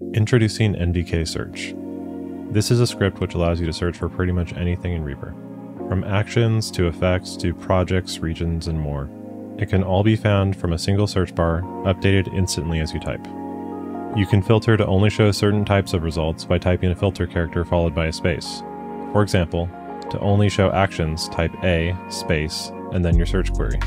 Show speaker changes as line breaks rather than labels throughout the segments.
Introducing NVK Search. This is a script which allows you to search for pretty much anything in Reaper. From actions to effects to projects, regions, and more. It can all be found from a single search bar, updated instantly as you type. You can filter to only show certain types of results by typing a filter character followed by a space. For example, to only show actions, type A, space, and then your search query.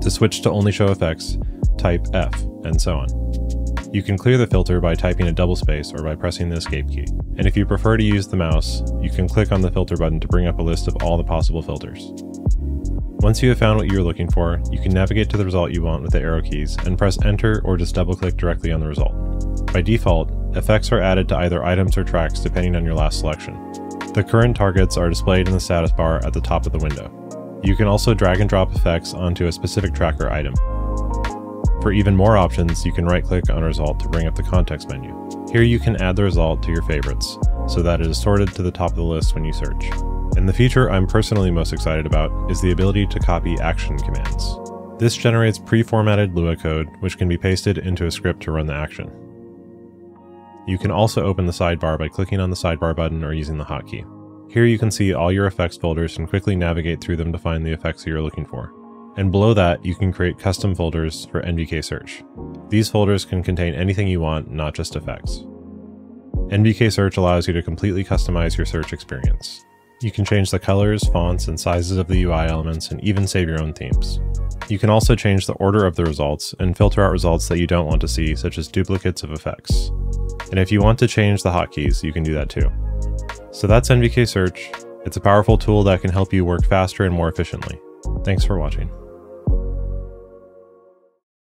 To switch to only show effects, type F, and so on. You can clear the filter by typing a double space or by pressing the escape key. And if you prefer to use the mouse, you can click on the filter button to bring up a list of all the possible filters. Once you have found what you are looking for, you can navigate to the result you want with the arrow keys and press enter or just double click directly on the result. By default, effects are added to either items or tracks depending on your last selection. The current targets are displayed in the status bar at the top of the window. You can also drag and drop effects onto a specific tracker item. For even more options, you can right click on a result to bring up the context menu. Here you can add the result to your favorites, so that it is sorted to the top of the list when you search. And the feature I'm personally most excited about is the ability to copy action commands. This generates pre-formatted Lua code, which can be pasted into a script to run the action. You can also open the sidebar by clicking on the sidebar button or using the hotkey. Here you can see all your effects folders and quickly navigate through them to find the effects you're looking for. And below that, you can create custom folders for NVK Search. These folders can contain anything you want, not just effects. NVK Search allows you to completely customize your search experience. You can change the colors, fonts, and sizes of the UI elements and even save your own themes. You can also change the order of the results and filter out results that you don't want to see, such as duplicates of effects. And if you want to change the hotkeys, you can do that too. So that's NVK Search. It's a powerful tool that can help you work faster and more efficiently. Thanks for watching.